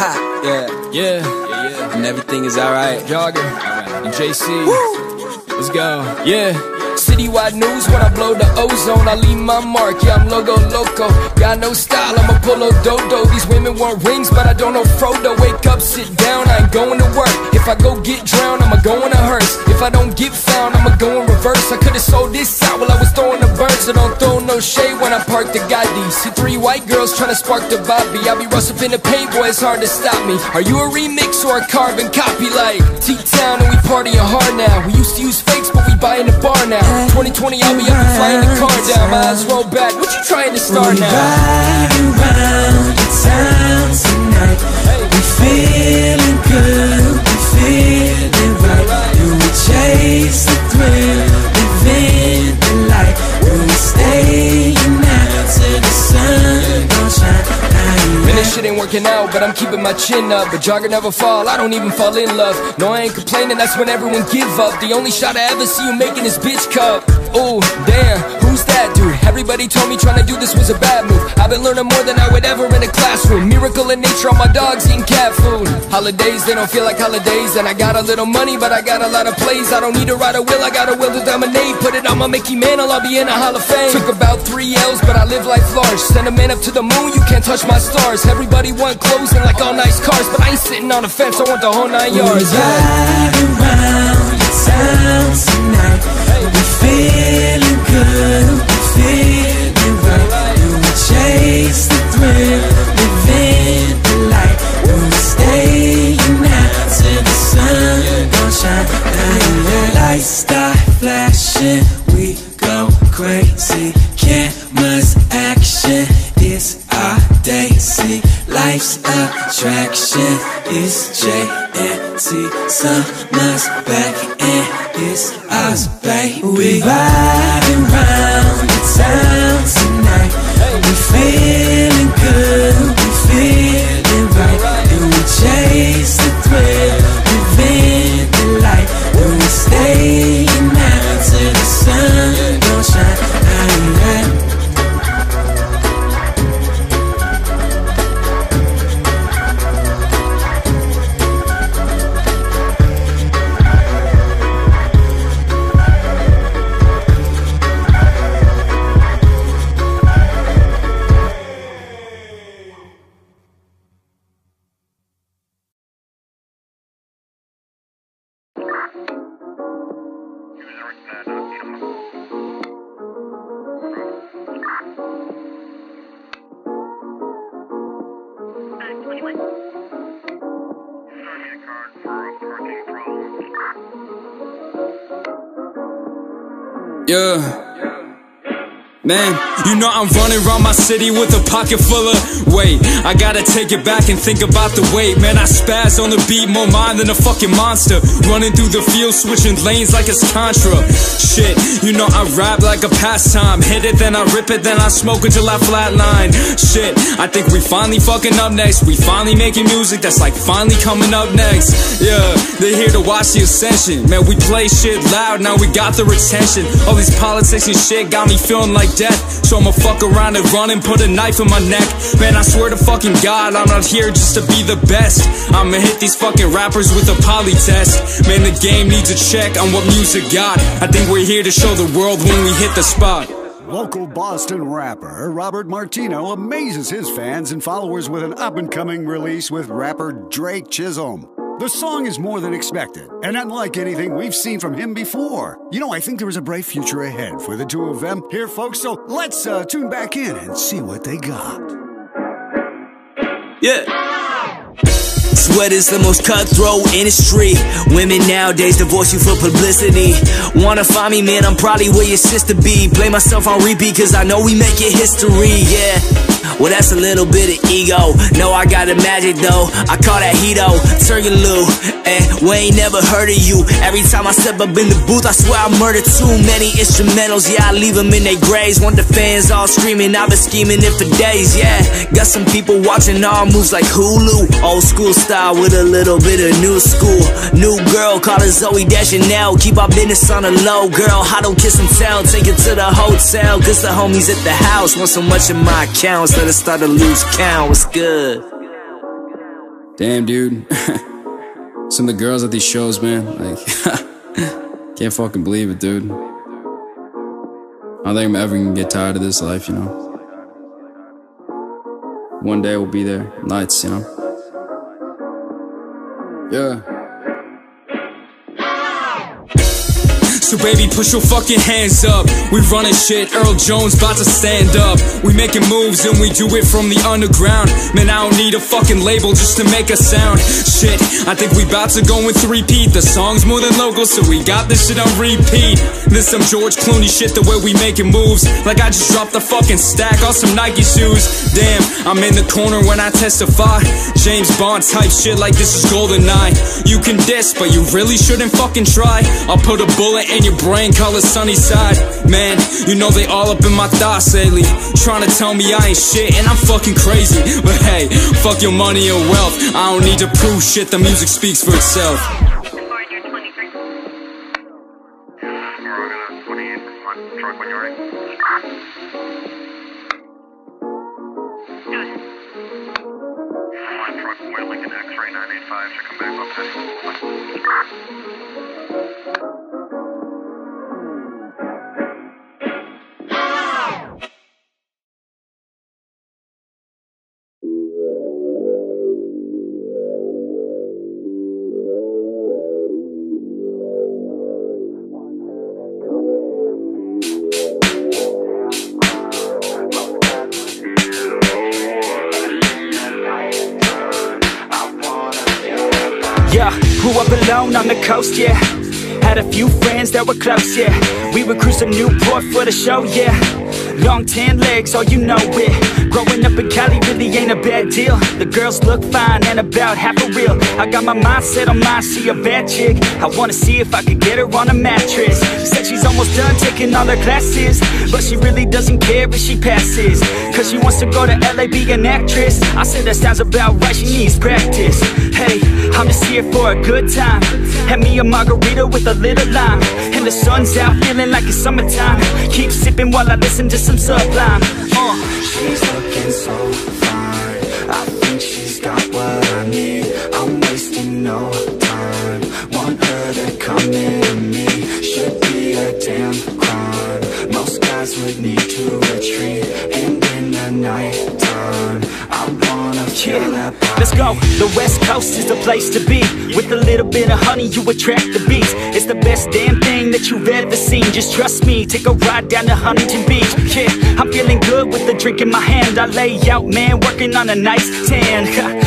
yeah, yeah, yeah, yeah. And everything is alright. Jogger, and JC. Let's go. Yeah. Citywide news when I blow the ozone, I leave my mark. Yeah, I'm logo loco. Got no style, I'm a polo dodo. These women want rings, but I don't know Frodo. Wake up, sit down, I ain't going to work. If I go get drowned, I'ma go in a hearse. If I don't get found, I'ma go in reverse. I could've sold this out while I was throwing the birds. So don't throw no shade when I park the Gotti. See three white girls trying to spark the Bobby. I be rustle in the paint, boy, it's hard to stop me. Are you a remix or a carbon copy? Like T-Town and we partying hard now. We used to use fakes, but we buying the bar now. 2020, I'll be up and flying the car down. My eyes roll back. What you trying to start we now? ride around the town tonight. We feeling good, we feeling right. Do we chase the thrill, this shit ain't working out, but I'm keeping my chin up. But jogger never fall, I don't even fall in love. No, I ain't complaining, that's when everyone give up. The only shot I ever see you making is bitch cup. Oh, damn, that dude? Everybody told me trying to do this was a bad move. I've been learning more than I would ever in a classroom. Miracle in nature, all my dogs eating cat food. Holidays, they don't feel like holidays. And I got a little money, but I got a lot of plays. I don't need to ride a will, I got a will to dominate. Put it on my Mickey Mantle, I'll be in a Hall of Fame. Took about three L's, but I live life large. Send a man up to the moon, you can't touch my stars. Everybody want clothes and like all nice cars, but I ain't sitting on the fence, I want the whole nine yards. We ride around the town tonight. Feeling good, right. We chase the thrill, live in the light? Do we stay out till the sun don't shine? Lights start flashing, we go crazy. Action, it's our day. See, life's attraction is JNT. Summer's back and it's us, baby. We Yeah. Man, you know I'm running around my city with a pocket full of weight. I gotta take it back and think about the weight. Man, I spaz on the beat, more mind than a fucking monster. Running through the field, switching lanes like it's Contra. Shit, you know I rap like a pastime. Hit it, then I rip it, then I smoke until I flatline. Shit, I think we finally fucking up next. We finally making music that's like finally coming up next. Yeah, they here to watch the ascension. Man, we play shit loud, now we got the retention. All these politics and shit got me feeling like death. So I'ma fuck around and run and put a knife in my neck. Man, I swear to fucking God, I'm not here just to be the best. I'ma hit these fucking rappers with a poly test. Man, the game needs a check on what music got. I think we're here to show the world when we hit the spot. Local Boston rapper Robert Martino amazes his fans and followers with an up and coming release with rapper Drake Chisholm. The song is more than expected, and unlike anything we've seen from him before. You know, I think there is a bright future ahead for the two of them here, folks, so let's uh, tune back in and see what they got. Yeah. Sweat is the most cutthroat industry. Women nowadays divorce you for publicity. Wanna find me, man? I'm probably where your sister be. Blame myself on repeat, cause I know we make it history, yeah. Well, that's a little bit of ego. No, I got the magic though. I call that Hito, Turgaloo. And we ain't never heard of you. Every time I step up in the booth, I swear I murder too many instrumentals. Yeah, I leave them in their graves. Want the fans all screaming, I've been scheming it for days. Yeah, got some people watching all moves like Hulu. Old school style with a little bit of new school. New girl, call her Zooey Deschanel. Keep our business on the low, girl. I don't kiss and tell. Take it to the hotel, cause the homies at the house want so much in my accounts. Let us start to lose count. What's good? Damn, dude. Some of the girls at these shows, man, like, can't fucking believe it, dude. I don't think I'm ever gonna get tired of this life, you know. One day we'll be there, nights, you know. Yeah. So baby, push your fucking hands up. We running shit, Earl Jones about to stand up. We making moves and we do it from the underground. Man, I don't need a fucking label just to make a sound. Shit, I think we about to go in three-peat. The song's more than local, so we got this shit on repeat. This some George Clooney shit, the way we making moves. Like I just dropped the fucking stack on some Nike shoes. Damn, I'm in the corner when I testify. James Bond type shit like this is GoldenEye. You can diss, but you really shouldn't fucking try. I'll put a bullet in your brain, call it sunny side. Man, you know they all up in my thoughts lately. Trying to tell me I ain't shit and I'm fucking crazy. But hey, fuck your money and wealth. I don't need to prove shit, the music speaks for itself. Lincoln X-ray 985 to come back up Grew show, yeah. Long tan legs, oh you know it. Growing up in Cali really ain't a bad deal. The girls look fine and about half a real. I got my mind set on mine, she a bad chick. I wanna see if I could get her on a mattress. She Said she's almost done taking all her classes But she really doesn't care if she passes. Cause she wants to go to LA, be an actress. I said that sounds about right, she needs practice. Hey, I'm just here for a good time. Have me a margarita with a little lime The sun's out, feeling like it's summertime. Keep sipping while I listen to some Sublime. Uh. She's looking so fine. I think she's got what I need. I'm wasting no time. Want her to come into me. Should be a damn crime. Most guys would need to retreat. And in the night time wanna feel yeah. that Let's go, the west coast is the place to be. With a little bit of honey you attract the bees It's the best damn thing that you've ever seen. Just trust me, take a ride down to Huntington Beach. Yeah, I'm feeling good with the drink in my hand. I lay out, man, working on a nice tan.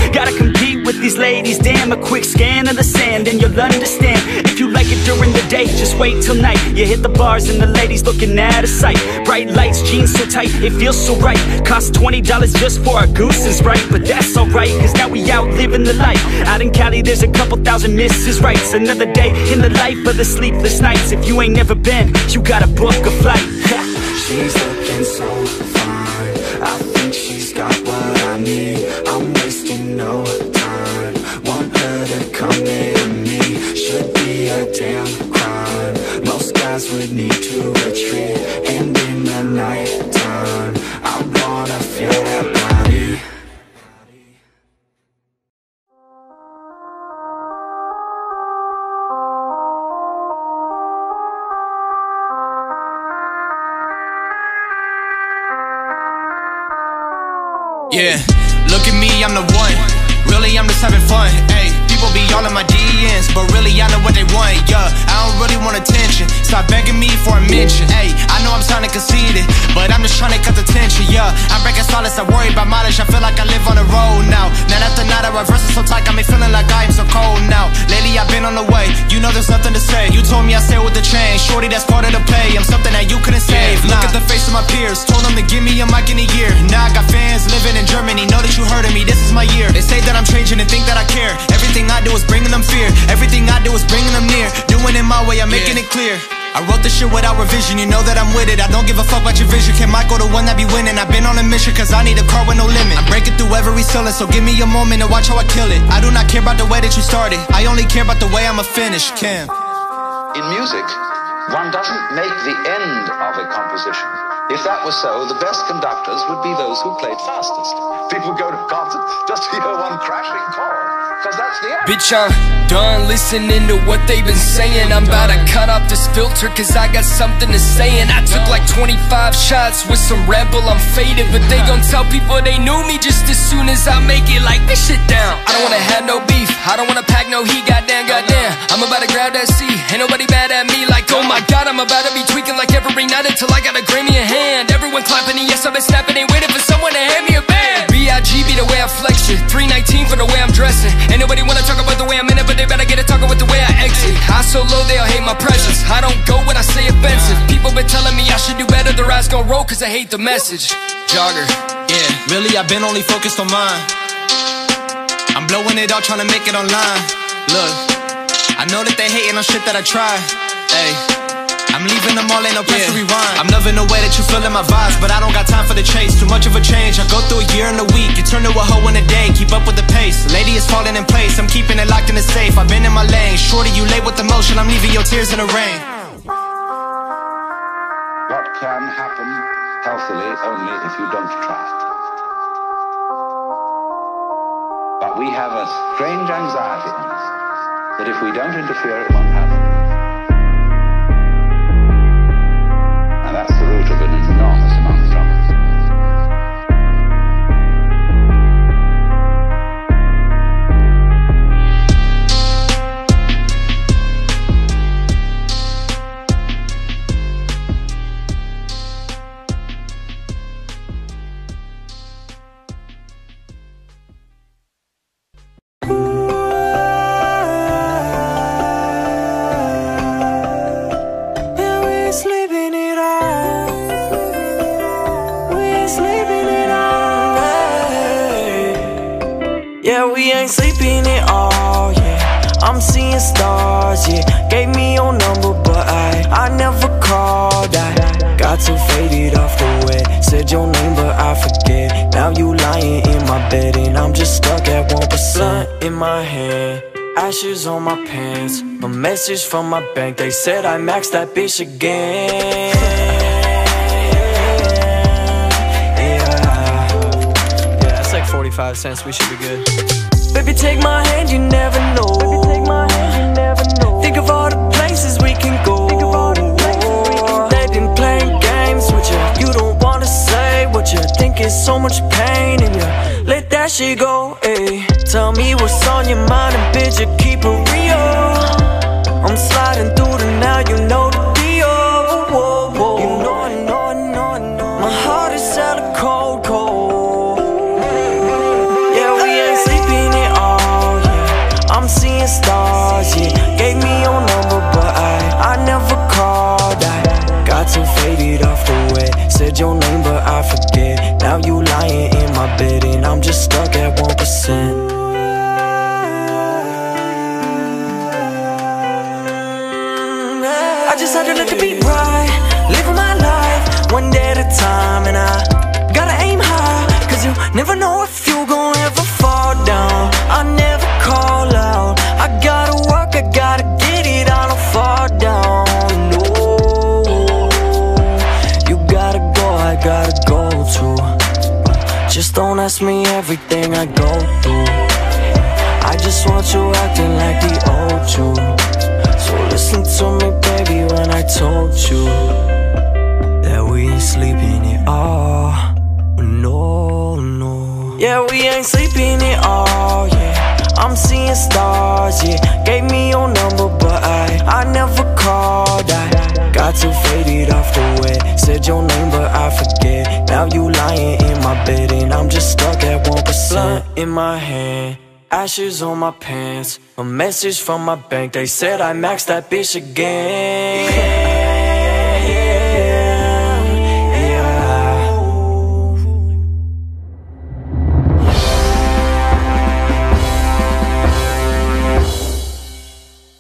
Gotta compete these ladies, damn A quick scan of the sand and you'll understand. If you like it during the day, just wait till night. You hit the bars and the ladies looking at a sight. Bright lights, jeans so tight, it feels so right. Cost $20 just for a goose and Sprite But that's alright, cause now we out living the life. Out in Cali there's a couple thousand Mrs. Rights. Another day in the life of the sleepless nights. If you ain't never been, you gotta book a flight. She's looking so fine. I think she's got what I need. I'm wasting no damn crime Most guys would need to retreat And in the night time I wanna feel that body Yeah, look at me, I'm the one. Really, I'm just having fun. Ayy, people be all in my DMs, but really, I know what they want. Yeah, I don't really want attention. Stop begging me for a mention. Hey, I know I'm sounding conceited, but I'm just trying to cut the tension. Yeah, I'm breaking solace. I worry about mileage. I feel like I live on the road now. Night after night, I reverse it so tight, got me feeling like I am so cold now. Lately, I've been on the way. You know, there's nothing to say. You told me I stay with the chain. Shorty, that's part of the play. I'm something that you couldn't save. Look at the face of my peers. Told them to give me a mic in a year. Now I got fans living in Germany. Know that you heard of me. This is my year. They say that I'm changing and think that I care. Everything I do is bringing them fear. Everything I do is bringing them near. Doing it my way, I'm making it clear. I wrote this shit without revision, you know that I'm with it I don't give a fuck about your vision, can Michael the one that be winning I've been on a mission cause I need a car with no limit I'm breaking through every ceiling, so give me a moment and watch how I kill it I do not care about the way that you started, I only care about the way I'ma finish, Cam In music, one doesn't make the end of a composition if that was so, the best conductors would be those who played fastest. People go to concerts just to hear one crashing chord. Bitch, I'm done listening to what they've been saying. I'm about to cut off this filter cause I got something to say. And I took like 25 shots with some rebel, I'm faded. But they gon' tell people they knew me just as soon as I make it like this shit down. I don't wanna have no beef, I don't wanna pack no heat, goddamn, goddamn. I'm about to grab that C, ain't nobody mad at me. Like, oh my god, I'm about to be tweaking like every night until I got a Grammy in hand. Everyone clapping, and yes, I've been snapping, ain't waiting for someone to hand me a band. B.I.G. be the way I flex it, 319 for the way I'm dressing. Ain't nobody wanna talk about the way I'm in it, but they better get it talking with the way I exit. I so low, they'll hate my presence. I don't go when I say offensive. People been telling me I should do better, their eyes gon' roll cause I hate the message. Jogger. Yeah, really, I've been only focused on mine. I'm blowing it out, trying to make it online. Look, I know that they hating on shit that I try. Hey. I'm leaving them all, ain't no place to rewind. I'm loving the way that you feeling my vibes, but I don't got time for the chase. Too much of a change. I go through a year in a week. You turn to a hoe in a day. Keep up with the pace. Lady is falling in place. I'm keeping it locked in the safe. I've been in my lane. Shorty, you late with the motion. I'm leaving your tears in the rain. What can happen healthily only if you don't try. But we have a strange anxiety that if we don't interfere, it won't lying in my bed, and I'm just stuck at one percent in my hand. Ashes on my pants, a message from my bank. They said I maxed that bitch again. Yeah, yeah, that's like 45 cents. We should be good. Baby, take my hand, you never know. Baby, take my hand, you never know. Think of all think is so much pain in you. Let that shit go, ayy. Tell me what's on your mind and bitch, you keep it real. I'm sliding through the now, you know the deal. Whoa, whoa. You know, I know, I know, I know. My heart is hella cold, cold. Yeah, we ain't sleeping at all, yeah. I'm seeing stars, yeah. Gave me your number, but I, I never called. I got too faded off the way. Said your Now you lying in my bed, and I'm just stuck at 1%. I just had to let the beat ride, living my life one day at a time, and I gotta aim high, cause you never know if you Ask me everything I go through. I just want you acting like the old you. So listen to me, baby, when I told you that we ain't sleeping it all. No, no. Yeah, we ain't sleeping it all. Yeah, I'm seeing stars. Yeah, gave me your number, but I I never called. I got too faded off the way. Said your name, but I forget. You lying in my bed, and I'm just stuck at one percent in my hand. Ashes on my pants, a message from my bank. They said I maxed that bitch again. Yeah.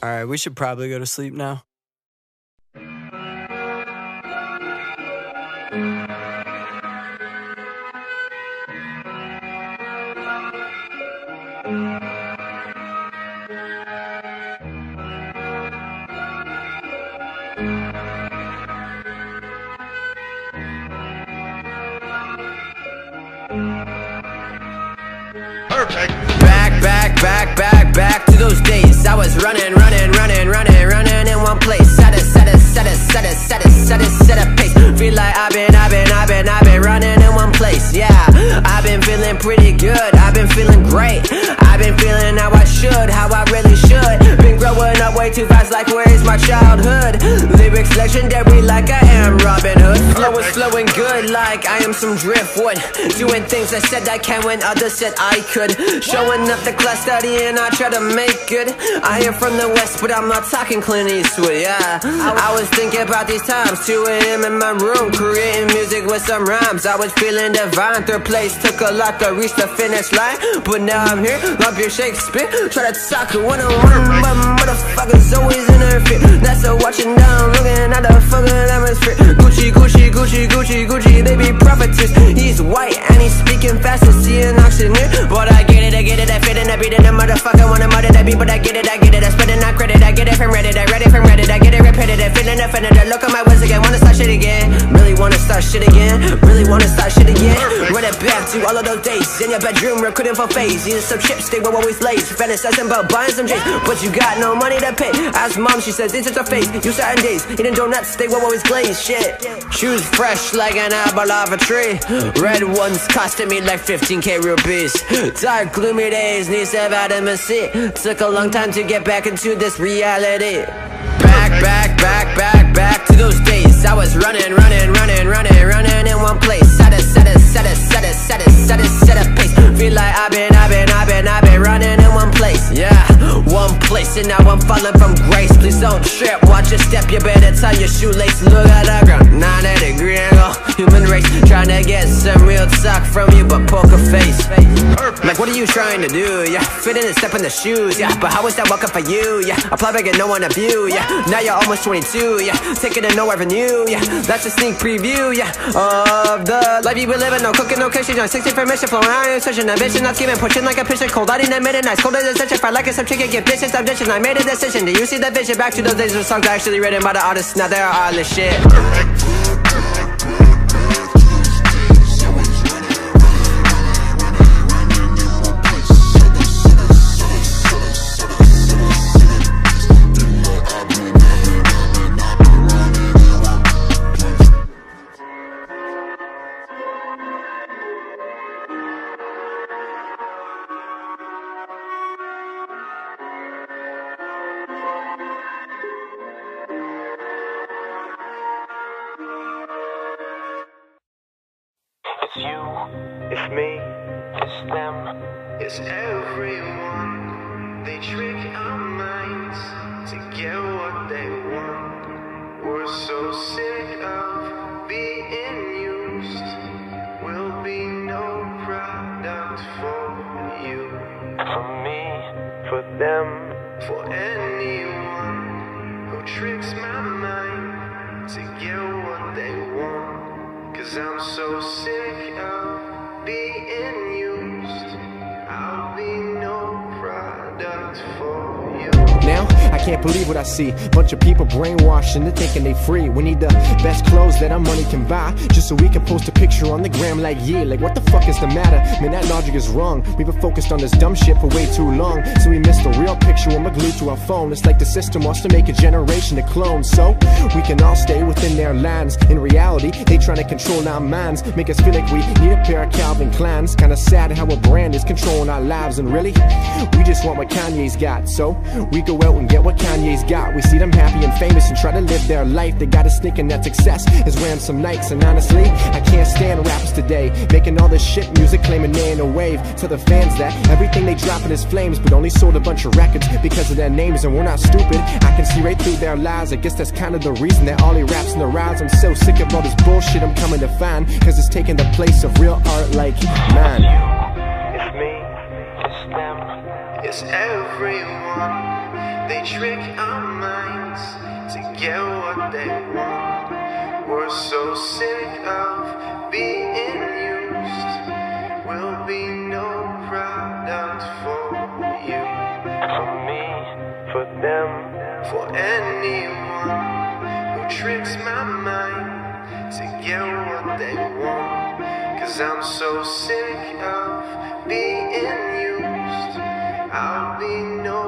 All right, we should probably go to sleep now. Perfect. Back, back, back, back. back, to those days. I was running, running, running, running, running in one place. Set a, set a, set a, set a, set a, set a, set a pace. Feel like I've been, I've been, I've been, I've been running in one place. Yeah, I've been feeling pretty good. I've been feeling great. I've been feeling how I should, how I really should. Been growing up way too fast, like where is my childhood? Lyrics legendary, like I am Robin Hood. Flow is flowing good, like I am some driftwood. Doing things I said I can when others said I could. Showing up the class studying, I try to make good. I am from the west, but I'm not talking Clint Eastwood. Yeah, I was thinking about these times, 2 a.m. in my room, creating music with some rhymes. I was feeling divine. Third place took a lot to reach the finish line, but now I'm here. Love your Shakespeare. Try to talk one on one, but motherfuckers always in their fear. That's a watching down, looking at the fucking atmosphere. Gucci, Gucci, Gucci, Gucci, Gucci, baby prophetess. He's white and he's speaking fast as see an auctioneer. But I get it, I get it, I fit in, I beat in, a motherfucker wanna murder that beat, but I get it, I get it, I spit it, not credit, I get it from Reddit, I read it from Reddit, I get it repetitive, feeling offended, I look at my words again, wanna start shit again, really wanna start shit again, really wanna start shit again, run it back to all of those days, in your bedroom, recruiting for phase, eating some chips, they were always late, fantasizing about buying some J's, but you got no money to pay, ask mom, she says, this is her face, you certain days, eating donuts, they were always glazed, shit, shoes fresh like an apple off a tree, red ones costing me like 15k rupees, dark gloomy days, need some vitamin C, took a long time to get back into this reality. Back, back, back, back, back to those days. I was running, running, running, running, running in one place. Set a, set a, set a, set a, set a, set a, set a pace. Feel like I've been, I've been, I've been, I've been running in one place. Yeah, one place, and now I'm falling from grace. Please don't trip, watch your step. You better tie your shoelace. Look at the talk from you, but poker face. Like, what are you trying to do? Yeah, fit in and step in the shoes. Yeah, but how is that welcome for you? Yeah, apply back and no one of you. Yeah, now you're almost 22. Yeah, taking a no avenue. Yeah, that's a sneak preview. Yeah, of the life you been living. No cooking, no kitchen. On 60 for mission, flowing around, such an ambition. Not scheming, pushing like a pitcher. Cold out in the midnight. Cold as a stitch. If I like it, some chicken, get bitches. I'm ditching. I made a decision. Do you see the vision? Back to those days of songs actually written by the artists. Now they're all this shit. Cause I'm so sick of being can't believe what I see. Bunch of people brainwashed into thinking they free. We need the best clothes that our money can buy. Just so we can post a picture on the gram like, yeah, like what the fuck is the matter? Man, that logic is wrong. We've been focused on this dumb shit for way too long. So we missed the real picture when we're glued to our phone. It's like the system wants to make a generation of clones. So we can all stay within their lands. In reality, they trying to control our minds. Make us feel like we need a pair of Calvin Kleins. Kinda sad how a brand is controlling our lives. And really, we just want what Kanye's got. So we go out and get what Kanye's got. We see them happy and famous and try to live their life. They got us thinking that success is some Nikes. And honestly, I can't stand rappers today. Making all this shit music, claiming they ain't a wave. To the fans that everything they dropping is flames, but only sold a bunch of records because of their names. And we're not stupid. I can see right through their lies. I guess that's kind of the reason that all he raps in the rise. I'm so sick of all this bullshit I'm coming to find. Cause it's taking the place of real art like mine. It's me, it's them. It's everyone. They trick our minds to get what they want. We're so sick of being used. We'll be no product for you. For me, for them. For anyone who tricks my mind to get what they want. Cause I'm so sick of being used. I'll be no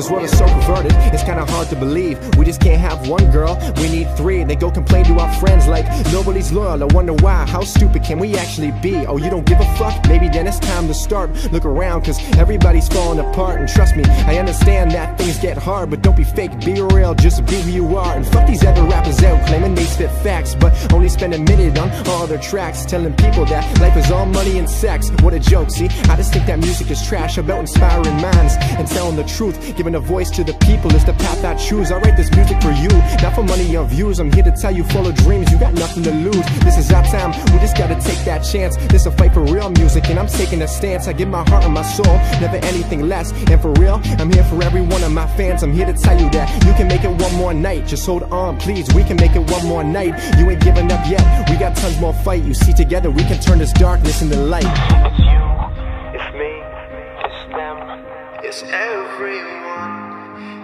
This world is so perverted, it's kinda hard to believe. We just can't have one girl, we need three. They go complain to our friends like nobody's loyal. I wonder why, how stupid can we actually be? Oh, you don't give a fuck? Maybe then it's time to start. Look around, cause everybody's falling apart. And trust me, I understand that things get hard, but don't be fake, be real, just be who you are. And fuck these other rappers out claiming they spit facts, but only spend a minute on all their tracks, telling people that life is all money and sex. What a joke, see? I just think that music is trash about inspiring minds and telling the truth. Giving a voice to the people is the path I choose. I write this music for you, not for money or views. I'm here to tell you, full of dreams, you got nothing to lose. This is our time, we just gotta take that chance. This a fight for real music, and I'm taking a stance. I give my heart and my soul, never anything less. And for real, I'm here for every one of my fans. I'm here to tell you that you can make it one more night. Just hold on, please. We can make it one more night. You ain't giving up yet. We got tons more fight. You see, together we can turn this darkness into light. It's you, it's me, it's them. It's everyone.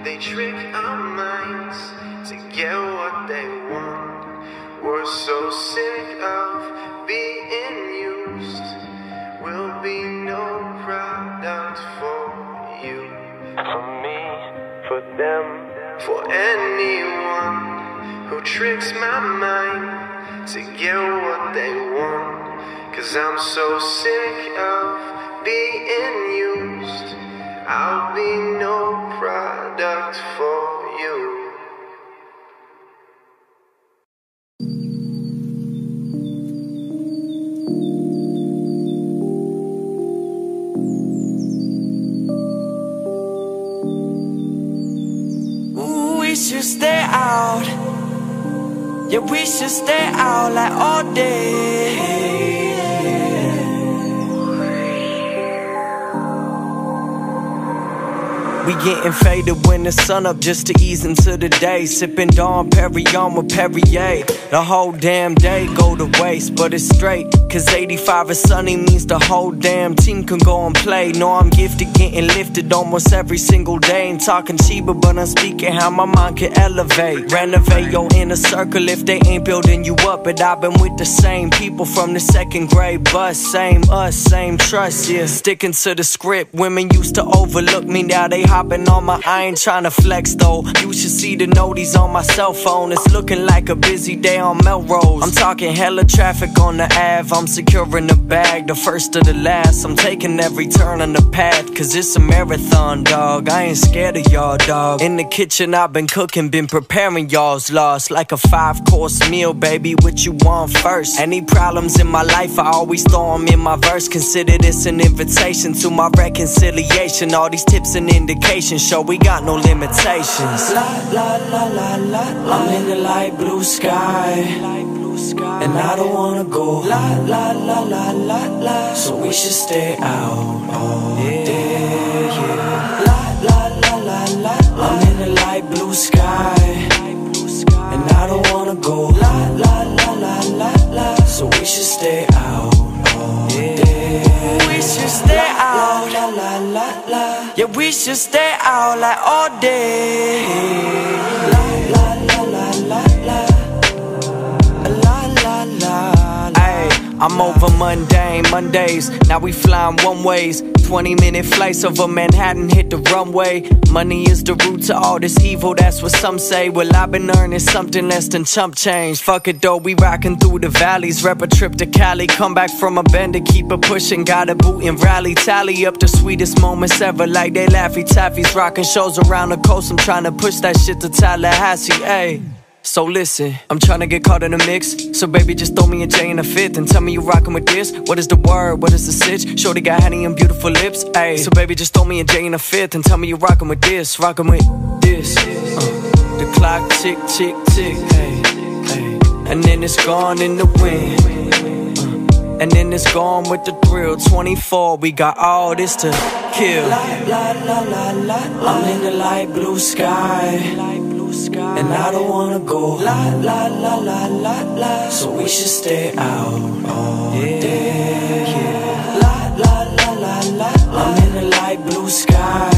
They trick our minds to get what they want. We're so sick of being used. We'll be no product for you. For me, for them. For anyone who tricks my mind to get what they want. Cause I'm so sick of being used. I'll be no product for you. We should stay out. Yeah, we should stay out like all day. We getting faded when the sun up just to ease into the day. Sipping Dom Perignon with Perrier. The whole damn day go to waste, but it's straight. Cause 85 is sunny means the whole damn team can go and play. Know I'm gifted, getting lifted almost every single day. Ain't talking cheaper, but I'm speaking how my mind can elevate. Renovate your inner circle if they ain't building you up. But I've been with the same people from the second grade bus. Same us, same trust, yeah. Sticking to the script. Women used to overlook me, now they hopping on my. I ain't trying to flex though. You should see the noties on my cell phone. It's looking like a busy day on Melrose. I'm talking hella traffic on the Ave. I'm securing the bag, the first to the last. I'm taking every turn on the path, cause it's a marathon, dog. I ain't scared of y'all, dog. In the kitchen, I've been cooking, been preparing y'all's loss. Like a five course meal, baby. What you want first? Any problems in my life, I always throw 'em in my verse. Consider this an invitation to my reconciliation. All these tips and indications show we got no limitations. La la la la la. I'm in the light blue sky. And I don't wanna go la la la la la la So we should stay out all day, yeah La la la la la I'm in the light blue sky And I don't wanna go la la la la la la So we should stay out Yeah, we should stay out like all day I'm over mundane Mondays. Now we flying one ways. 20 minute flights over Manhattan, hit the runway. Money is the root to all this evil, that's what some say. Well, I've been earning something less than chump change. Fuck it though, we rockin' through the valleys. Rep a trip to Cali, come back from a bend to keep it pushing. Got a boot and rally, tally up the sweetest moments ever. Like they laffy taffies, rockin' shows around the coast. I'm trying to push that shit to Tallahassee, ayy. So listen, I'm tryna get caught in the mix. So baby, just throw me a J in a fifth and tell me you rockin' with this. What is the word? What is the sitch? Shorty got honey and beautiful lips. Ayy, so baby, just throw me a J in a fifth and tell me you rockin' with this. Rockin' with this. Uh, the clock tick, tick, tick. And then it's gone in the wind. Uh, and then it's gone with the thrill. 24, we got all this to kill. La, la, la, la, la, I'm in the light blue sky. And I don't wanna go la la la la la la So we should stay out all day yeah. La la la la la I'm in the light blue sky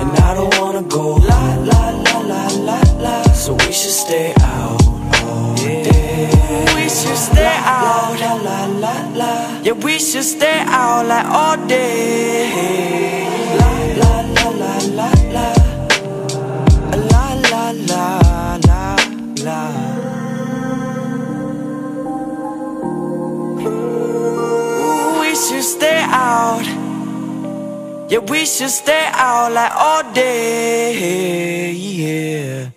And I don't wanna go la la la la la la So we should stay out all day We should stay out la la la la Yeah we should stay out like all day Yeah, we should stay out like all day. Yeah.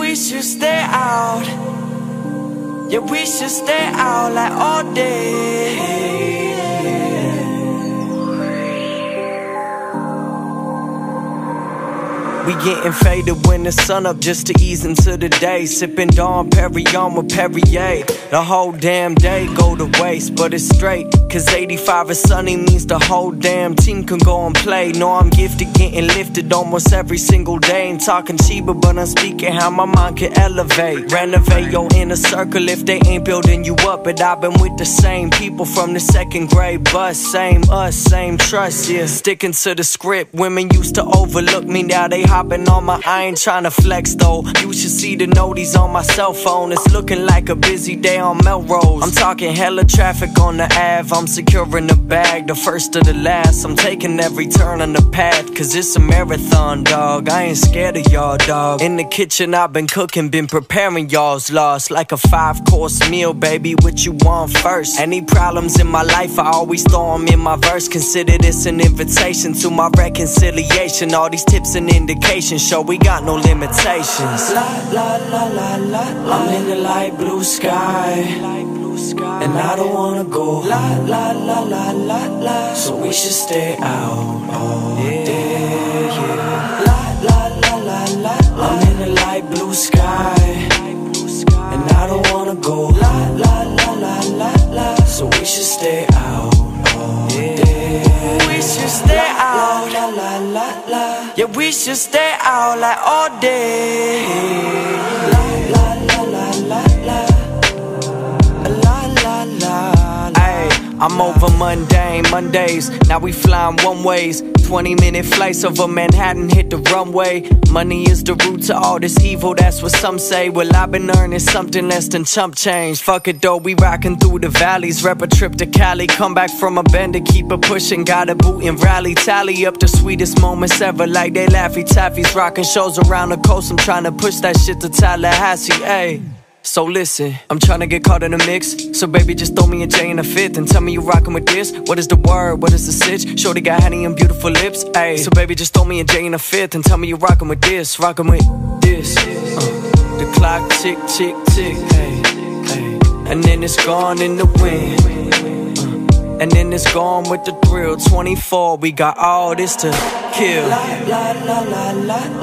We should stay out. Yeah, we should stay out like all day. We getting faded when the sun up just to ease into the day. Sipping Dom Perignon with Perrier. The whole damn day go to waste, but it's straight. Cause 85 is sunny means the whole damn team can go and play. Know I'm gifted, getting lifted almost every single day. Ain't talking cheaper, but I'm speaking how my mind can elevate. Renovate your inner circle if they ain't building you up. But I've been with the same people from the second grade bus. Same us, same trust, yeah. Sticking to the script. Women used to overlook me, now they hopping on my. I ain't trying to flex though. You should see the noties on my cell phone. It's looking like a busy day on Melrose. I'm talking hella traffic on the Ave. I'm securing the bag, the first of the last. I'm taking every turn on the path, cause it's a marathon, dog. I ain't scared of y'all, dog. In the kitchen, I've been cooking, been preparing y'all's loss. Like a five course meal, baby. What you want first? Any problems in my life, I always throw 'em in my verse. Consider this an invitation to my reconciliation. All these tips and indications show we got no limitations. La la la la la. I'm in the light blue sky. And I don't wanna go la la la la la la. So we should stay out all day. La la la la la. I'm in the light blue sky. And I don't wanna go la la la la la la. So we should stay out all day. We should stay out la la la la. Yeah, we should stay out like all day. La la la I'm over mundane Mondays. Now we flying one ways. 20 minute flights over Manhattan, hit the runway. Money is the root to all this evil, that's what some say. Well, I've been earning something less than chump change. Fuck it though, we rockin' through the valleys. Rep a trip to Cali, come back from a bend to keep it pushing. Got a boot and rally, tally up the sweetest moments ever. Like they laffy taffies, rockin' shows around the coast. I'm trying to push that shit to Tallahassee, ayy. So listen, I'm tryna get caught in the mix. So baby, just throw me a J in a fifth and tell me you rockin' with this. What is the word? What is the sitch? Shorty got honey and beautiful lips. Ayy, so baby, just throw me a J in a fifth and tell me you rockin' with this, rockin' with this. Uh, the clock tick, tick, tick. Ayy, and then it's gone in the wind. Uh, and then it's gone with the thrill. 24, we got all this to kill.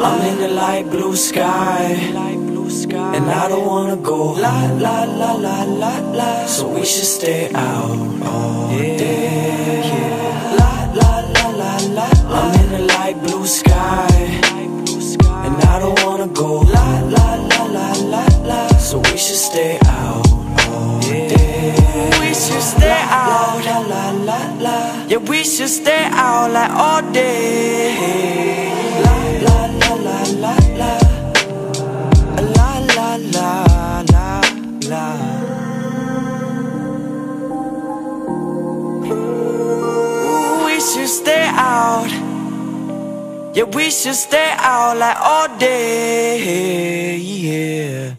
I'm in the light blue sky. And I don't wanna go la la la la la la. So we should stay out all day. Yeah. La la la la la. I'm in the light blue sky. And I don't wanna go la la la la la la. So we should stay out all day. We should stay out la la la la. Yeah, we should stay out like all day. Should stay out. Yeah, we should stay out like all day. Yeah.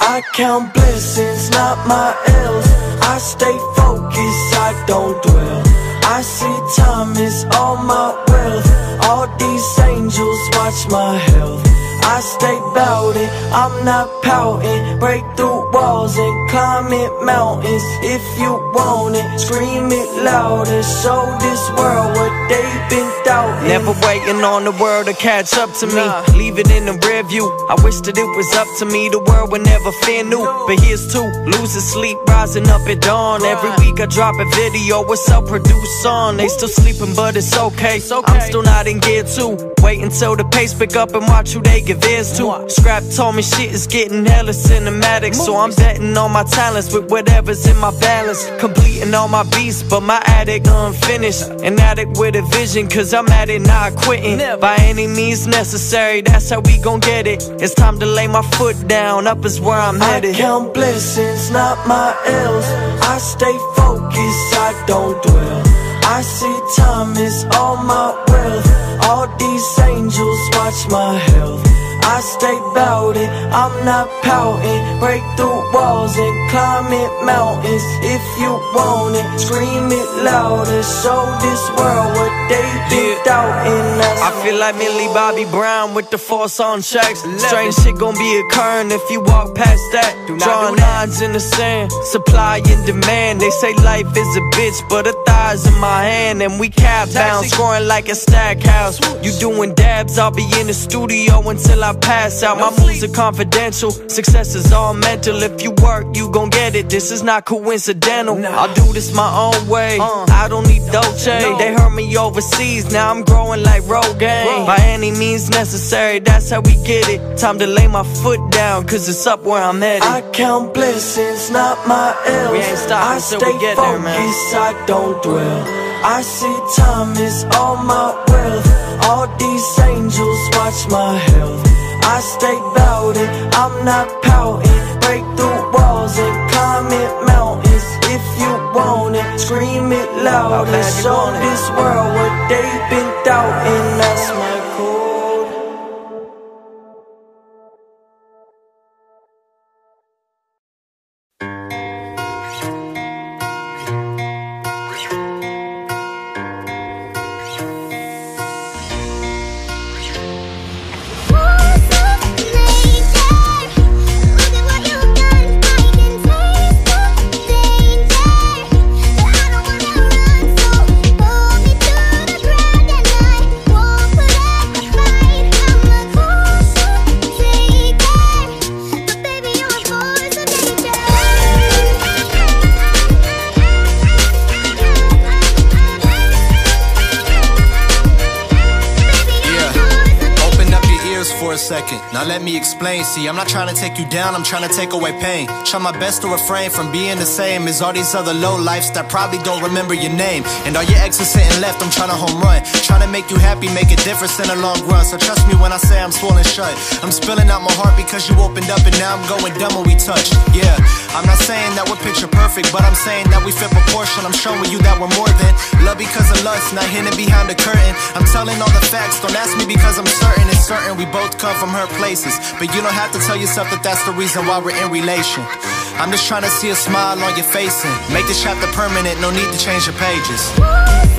I count blessings, not my L's. I stay focused, I don't dwell. I see time is all my wealth. All these angels watch my health. I stay bout it, I'm not pouting. Break through walls and climb it mountains. If you want it, scream it louder. Show this world what they've been doubting. Never waiting on the world to catch up to me. Leave it in the rear view. I wish that it was up to me. The world would never fear new. But here's two losing sleep, rising up at dawn. Every week I drop a video with self produced song. They still sleeping, but it's okay. I'm still not in gear two. Wait until the pace pick up and watch who they get advance to. Scrap told me shit is getting hella cinematic, so I'm betting on my talents with whatever's in my balance. Completing all my beats, but my attic unfinished. An addict with a vision, cause I'm at it, not quitting. By any means necessary, that's how we gon' get it. It's time to lay my foot down, up is where I'm headed. I count blessings, not my L's. I stay focused, I don't dwell. I see time is all my wealth. All these angels watch my health. I stay bout it, I'm not pouting. Break through walls and climb it mountains. If you want it, scream it louder. Show this world what they did out in us. I feel like Millie Bobby Brown with the force on tracks. Strange shit gon' be occurring if you walk past that. Drawing lines in the sand, supply and demand. They say life is a bitch, but a thighs in my hand. And we cap bound, scoring like a Stackhouse. You doing dabs, I'll be in the studio until I pass out. My moves are confidential, success is all mental. If you work, you gon' get it. This is not coincidental. I'll do this my own way. Uh. I don't need Dolce. They heard me overseas, now I'm growing like Rogaine. By any means necessary, that's how we get it. Time to lay my foot down, cause it's up where I'm headed. I count blessings, not my L's. We ain't stopping I till stay we get there, man. focused, I don't dwell. I see time is all my wealth. All these angels watch my health. I stay bout it, I'm not pouting. Break through walls and climb it mountains. If you want it, scream it bad Show this world what they've been doubting. That's my explain. See, I'm not trying to take you down, I'm trying to take away pain. Try my best to refrain from being the same as all these other low lifes that probably don't remember your name. And all your exes sitting left, I'm trying to home run. Trying to make you happy, make a difference in the long run. So trust me when I say I'm swollen shut. I'm spilling out my heart because you opened up and now I'm going dumb when we touch. Yeah, I'm not saying that we're picture perfect, but I'm saying that we fit proportion. I'm showing you that we're more than love because of lust, not hidden behind the curtain. I'm telling all the facts, don't ask me because I'm certain. It's certain we both come from her places, but you don't have to tell yourself that that's the reason why we're in relation. I'm just trying to see a smile on your face and make this chapter permanent. No need to change your pages.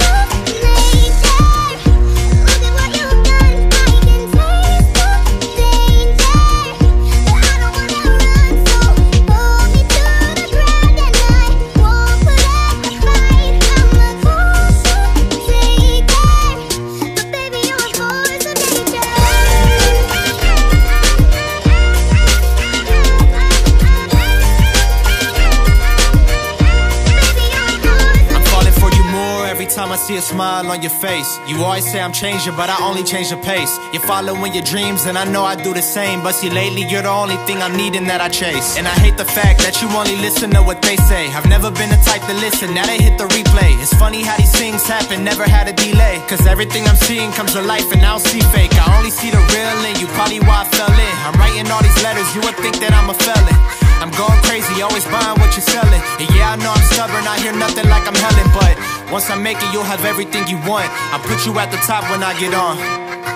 See a smile on your face. You always say I'm changing, but I only change the pace. You're following your dreams, and I know I do the same. But see, lately you're the only thing I'm needing that I chase. And I hate the fact that you only listen to what they say. I've never been the type to listen, now they hit the replay. It's funny how these things happen, never had a delay. Cause everything I'm seeing comes to life, and I don't see fake. I only see the real in you, probably why I fell in. I'm writing all these letters, you would think that I'm a felon. I'm going crazy, always buying what you're selling. And yeah, I know I'm stubborn, I hear nothing like I'm Helen. But once I make it, you'll have everything you want. I'll put you at the top when I get on.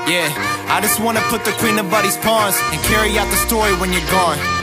Yeah, I just wanna put the queen of buddies' pawns and carry out the story when you're gone.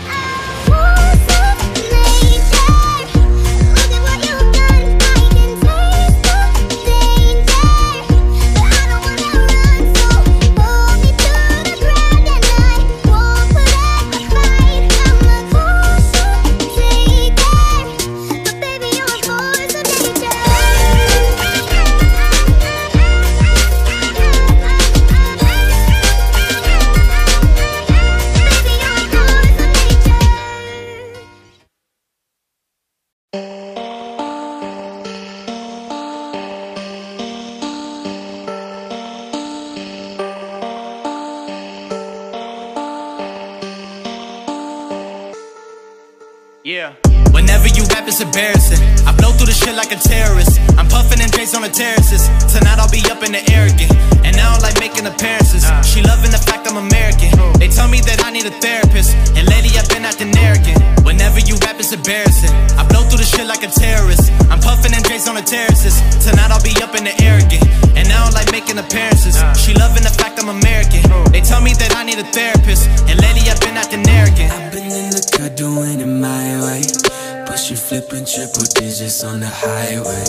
On terraces. Tonight I'll be up in the air again. And I don't like making appearances. She loving the fact I'm American. They tell me that I need a therapist. And lately I've been acting arrogant. Whenever you rap, it's embarrassing. I blow through the shit like a terrorist. I'm puffing and Drake's on the terraces. Tonight I'll be up in the air again. And I don't like making appearances. She loving the fact I'm American. They tell me that I need a therapist. Flipping triple digits on the highway.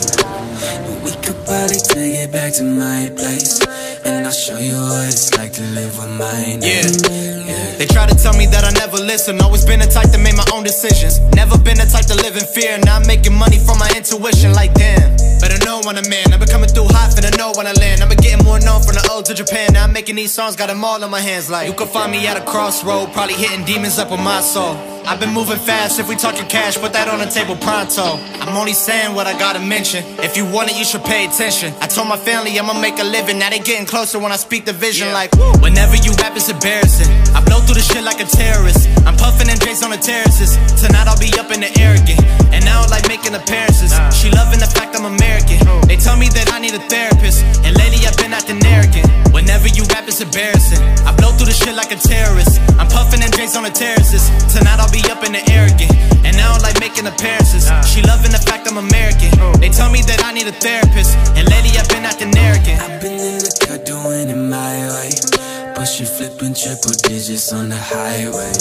We could probably take it back to my place. And I'll show you what it's like to live with my name. Yeah. They try to tell me that I never listen. Always been the type to make my own decisions. Never been the type to live in fear. Now I'm making money from my intuition. Like damn. Better know when I'm in. I've been coming through hot, finna know when I land. I've been getting more known from the old to Japan. Now I'm making these songs, got them all in my hands. Like you can find me at a crossroad, probably hitting demons up with my soul. I've been moving fast, if we talking cash, put that on the table pronto. I'm only saying what I gotta mention. If you want it, you should pay attention. I told my family I'ma make a living. Now they getting closer when I speak the vision. Like, whenever you rap, it's embarrassing. I blow through the shit like a terrorist. I'm puffing and Drake's on the terraces. Tonight I'll be up in the air again. And now I don't like making appearances. She loving the fact I'm American. They tell me that I need a therapist. And lately I've been acting arrogant. Whenever you rap, it's embarrassing. I blow through the shit like a terrorist. I'm puffing and Drake's on the terraces. Tonight I'll be up in the air again. And now I don't like making appearances. She loving the fact I'm American. They tell me that I need a therapist. And lately I've been acting arrogant. I've been in the car doing it my way. Pushing, flipping triple digits on the highway.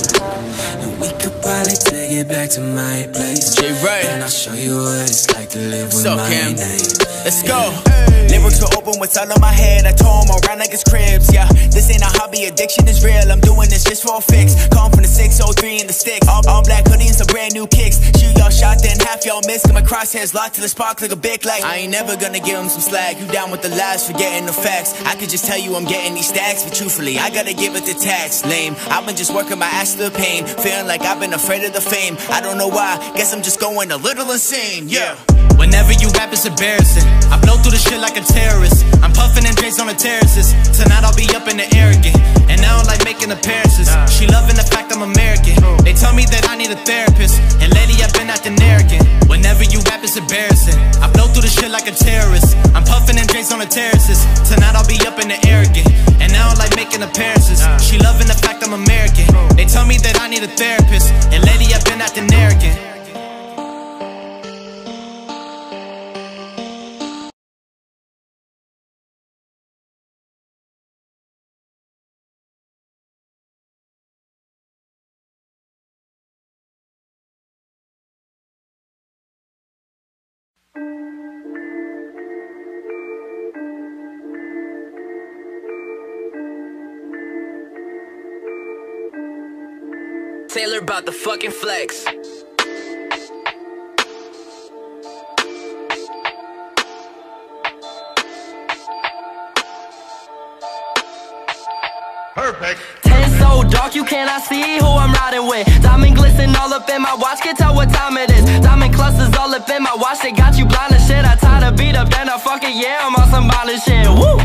And we could probably take it back to my place. J. Ray. And I'll show you what it's like to live with What's up, my Cam? name. Let's go. Lyrics were open, what's all in my head. I tore 'em around like it's cribs, yeah. This ain't a hobby, addiction is real. I'm doing this just for a fix. Come from the 603 in the sticks. All, all black hoodie and some brand new kicks. Shoot y'all shot, then half y'all missed. Got my crosshairs locked to the spark like a big light. I ain't never gonna give 'em some slack. You down with the lies, forgetting the facts. I could just tell you I'm getting these stacks, but truthfully, I gotta give it the tax. Lame. I've been just working my ass to the pain. Feeling like I've been afraid of the fame. I don't know why. Guess I'm just going a little insane, yeah. Whenever you rap, it's embarrassing. I blow through the shit like a terrorist. I'm puffing and Drake's on the terraces. Tonight I'll be up in the air again. And I don't like making appearances. She loving the fact I'm American. They tell me that I need a therapist. And lately I've been acting arrogant. Whenever you rap, it's embarrassing. I blow through the shit like a terrorist. I'm puffing and Drake's on the terraces. Tonight I'll be up in the air again. And I don't like making appearances. She loving the fact I'm American. They tell me that I need a therapist. And lately I've been acting arrogant. Taylor about the fucking flex. Perfect. Ten so dark, you cannot see who I'm riding with. Diamond glisten all up in my watch, can tell what time it is. Diamond clusters all up in my watch, they got you blind as shit. I tie the beat up, then I fuck it, yeah, I'm on some violent shit. Woo!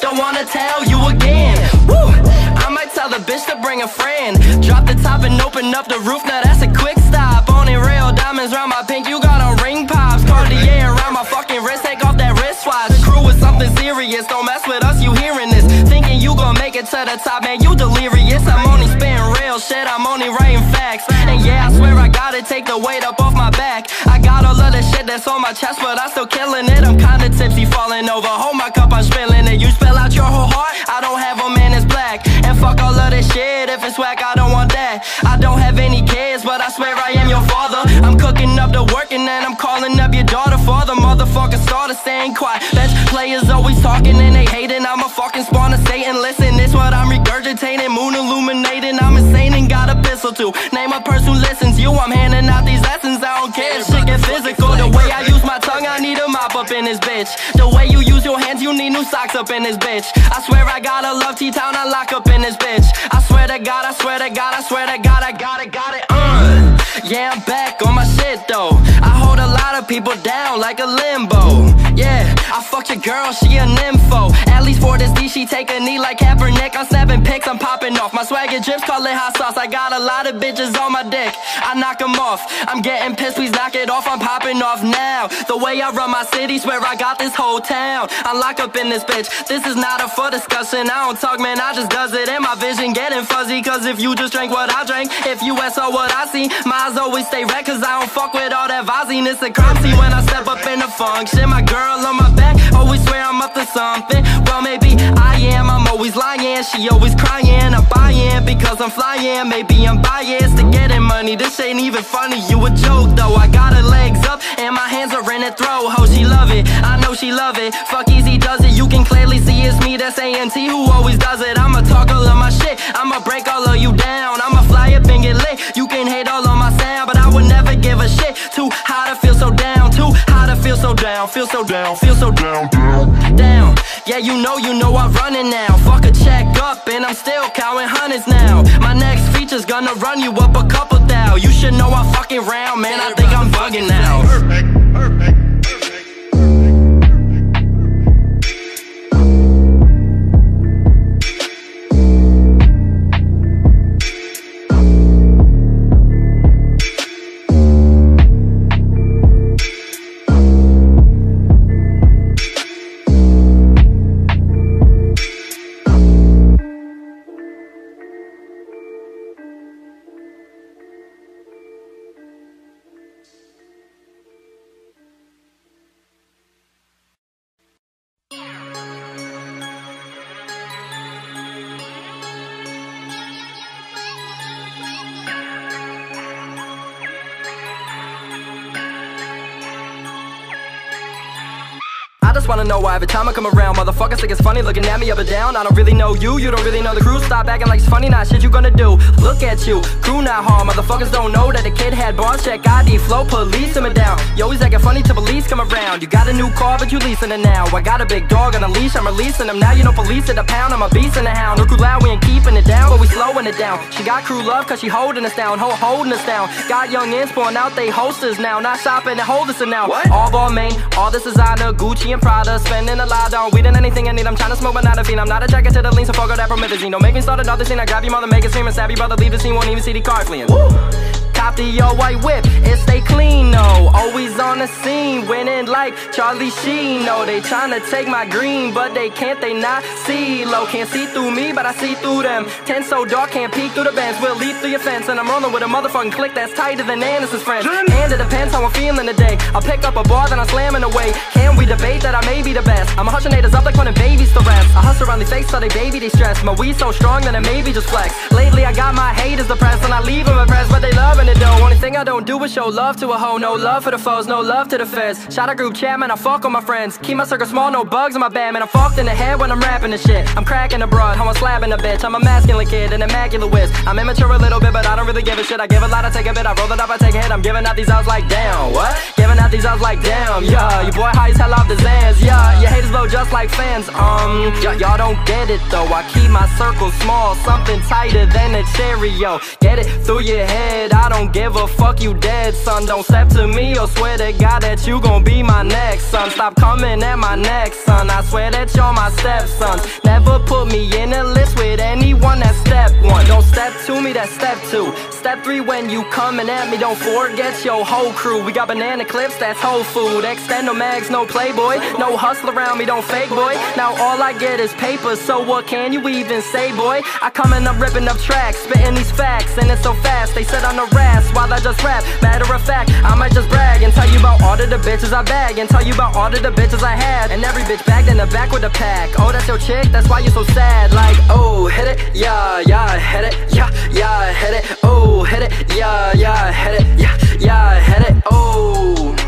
Don't wanna tell you again. Tell the bitch to bring a friend. Drop the top and open up the roof, now that's a quick stop. Only real diamonds round my pink, you got on ring pops. Cartier around my fucking wrist, take off that wristwatch. The crew is something serious, don't mess with us, you hearing this. Thinking you gon' make it to the top, man, you delirious. I'm only spitting real shit, I'm only writing facts. And yeah, I swear I gotta take the weight up off my back. I got all of the shit that's on my chest, but I'm still killing it. I'm kinda tipsy, falling over. Hold my I don't have any kids, but I swear I am your father. I'm cooking up the work and then I'm calling up your daughter for the motherfucker starter staying quiet. Bench players always talking and they hating. I'm a fucking spawn of Satan. Listen, this what I'm regurgitating. Moon illuminating. I'm insane and got a pistol too. Name a person who listens. You, I'm handing out these lessons. I don't care. Shit get physical. The way I use my tongue, I need a up in this bitch. The way you use your hands, you need new socks up in this bitch. I swear I gotta love T-Town. I lock up in this bitch. I swear to God, I swear to God, I swear to God, I got it, got it. Uh. Yeah, I'm back on my shit though. I hold a lot of people down like a limbo. Fucked your girl, she a nympho. At least for this D, she take a knee like Kaepernick. I'm snapping pics, I'm popping off. My swagger drips, call it hot sauce. I got a lot of bitches on my dick. I knock 'em off. I'm getting pissed, please knock it off. I'm popping off now. The way I run my city, swear I got this whole town. I'm locked up in this bitch. This is not a for discussion. I don't talk, man, I just does it. And my vision getting fuzzy. Cause if you just drank what I drank, if you saw what I see, my eyes always stay red. Cause I don't fuck with all that Visine. It's a crime scene when I step up in the function. My girl on my back, always swear I'm up to something. Well, maybe I am, I'm always lying. She always crying, I'm buying because I'm flying. Maybe I'm biased to getting money. This ain't even funny, you a joke though. I got her legs up and my hands are in her throat. Ho, she love it, I know she love it. Fuck easy does it, you can clearly see it's me. That's ANT who always does it. I'ma talk all of my shit, I'ma break all of you down. I'ma fly up and get lit. You can hate all on my sound, but I would never give a shit. Too high to feel so down, too feel so down, feel so down, feel so down, down. Yeah, you know, you know I'm running now. Fuck a check up, and I'm still counting hundreds now. My next feature's gonna run you up a couple thou. You should know I'm fucking round, man. I think I'm bugging now. Why every time I come around, motherfuckers think it's funny looking at me up and down. I don't really know you, you don't really know the crew. Stop acting like it's funny, not shit you gonna do. Look at you, crew not hard. Motherfuckers don't know that the kid had bars. Check ID, flow, police him down. You always acting funny till police come around. You got a new car, but you leasing it now. I got a big dog on a leash, I'm releasing him now. You know police at a pound, I'm a beast in a hound. No crew loud, we ain't keeping it down, but we slowing it down. She got crew love, cause she holding us down, ho holding us down. Got young ins pouring out, they hosters now. Not shopping and holders now. What? All Balmain, all this designer, Gucci and Prada. Spending a lot on weed and anything I need. I'm trying to smoke, but not a fiend. I'm not a jacket to the lean, so fuck all that promethazine. Don't make me start another scene. I grab you, mother, make it scream and stab you, brother. Leave the scene, won't even see the car fleeing. Woo! Cop the your white whip, it stay clean, no. Always on the scene, winning like Charlie Sheen. No, they tryna take my green, but they can't, they not see. Low can't see through me, but I see through them. Ten so dark, can't peek through the bands. We'll leap through your fence, and I'm rolling with a motherfucking click that's tighter than Anderson's friend. And it depends how I'm feeling today. I'll pick up a bar, then I'm slamming away. Can we debate that I may be the best? I'm hushing haters I hustle face so they baby they stress. My weed so strong that it maybe just flex. Lately I got my haters depressed, and I leave them impressed, but they loving it though. Only thing I don't do is show love to a hoe. No love for the foes, no love to the feds. Shout out group chat, man, I fuck on my friends. Keep my circle small, no bugs in my band, man. I'm fucked in the head when I'm rapping this shit. I'm cracking the broad, how I'm a slapping a bitch. I'm a masculine kid, an immaculate whiz. I'm immature a little bit, but I don't really give a shit. I give a lot, I take a bit. I roll it up, I take a hit. I'm giving out these outs like damn. What? Giving out these outs like damn. Yeah, your boy high as hell off the Xans. Yeah, your haters blow just like fans. Um, y'all don't get it though. I keep my circle small, something tighter than a stereo. Get it through your head. I don't give a fuck. You dead, son. Don't step to me or swear to God that you gon' be my next son. Stop coming at my neck, son. I swear that you're my stepson Never put me in a list with anyone that's step one. Don't step to me, that's step two. Step three, when you coming at me, don't forget your whole crew. We got banana clips, that's whole food. Extend no mags, no playboy. No hustle around me, don't fake boy. Now all I get is paper, so what can you even say, boy? I coming up ripping up tracks, spitting these facts, and it's so fast. They sit on the rats while I just rap. Matter of fact, I might just brag and tell you about all of the bitches I bag, and tell you about all of the bitches I had. And every bitch bagged in the back with a pack. Oh, that's your chick, that's why you're so sad. Like, oh, hit it, yeah, yeah, hit it, yeah, yeah, hit it. Oh, hit it, yeah, yeah, hit it, yeah, yeah, hit it. Oh.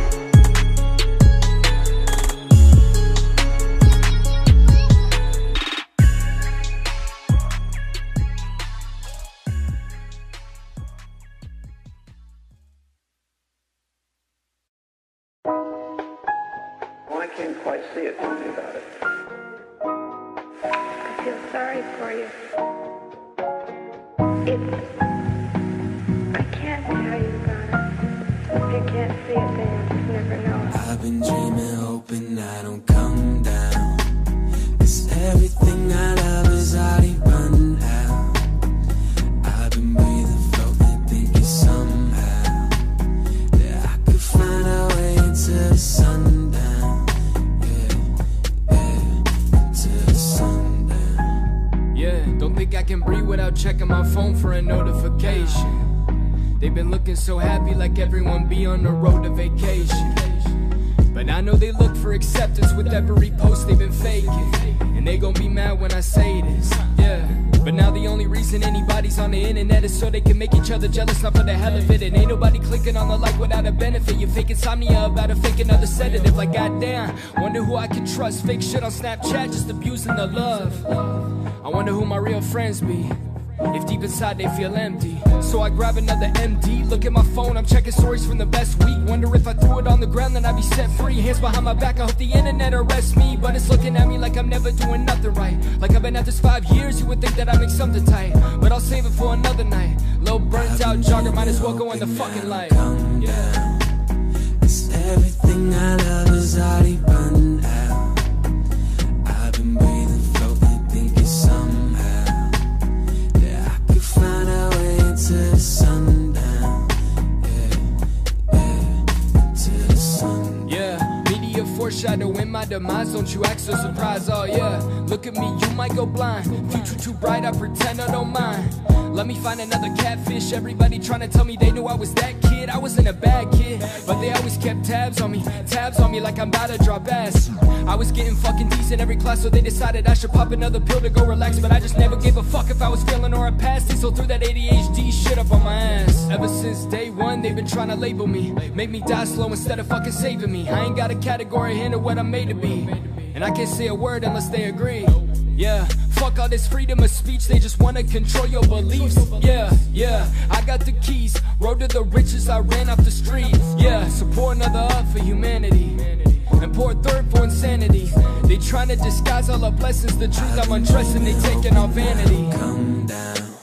And ain't nobody clicking on the like without a benefit. You fake insomnia about a fake another sedative. Like goddamn, wonder who I can trust. Fake shit on Snapchat, just abusing the love. I wonder who my real friends be. If deep inside they feel empty. So I grab another MD, look at my phone, I'm checking stories from the best week. Wonder if I threw it on the ground, then I'd be set free. Hands behind my back, I hope the internet arrests me. But it's looking at me like I'm never doing nothing right. Like I've been at this five years, you would think that I make something tight. But I'll save it for another night. Little burnt out jogger, might as well go in the fucking light. Yeah. Cause everything I love is already run out. I've been breathing, floating, thinking somehow that I could find a way into the sundown. Yeah, yeah, into the sundown. Yeah, media foreshadowing my demise. Don't you act so surprised. Oh, yeah. Look at me, you might go blind. Future too bright, I pretend I don't mind. Let me find another catfish. Everybody trying to tell me they knew I was that kid. I wasn't a bad kid, but they always kept tabs on me. Tabs on me like I'm about to drop ass. I was getting fucking decent every class, so they decided I should pop another pill to go relax. But I just never gave a fuck if I was failing or I passed it. So threw that ADHD shit up on my ass. Ever since day one, they've been trying to label me. Make me die slow instead of fucking saving me. I ain't got a category handle what I'm made to be. And I can't say a word unless they agree. Yeah, fuck all this freedom of speech, they just wanna control your beliefs. Yeah, yeah, I got the keys. Road to the riches, I ran off the street. Yeah, pour another up for humanity. And pour a third for insanity. They trying to disguise all our blessings, the truth I'm undressing, they taking our vanity. Come down.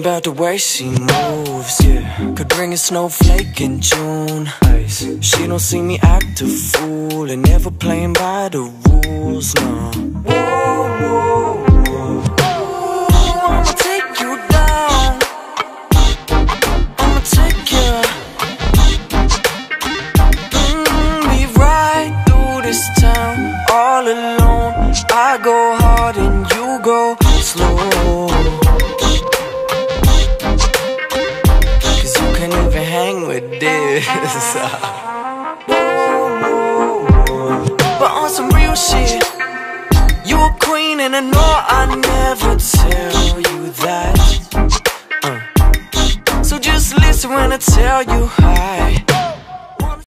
Something about the way she moves. Yeah, could bring a snowflake in June. Ice. She don't see me act a fool and never playing by the rules. No. Tell you.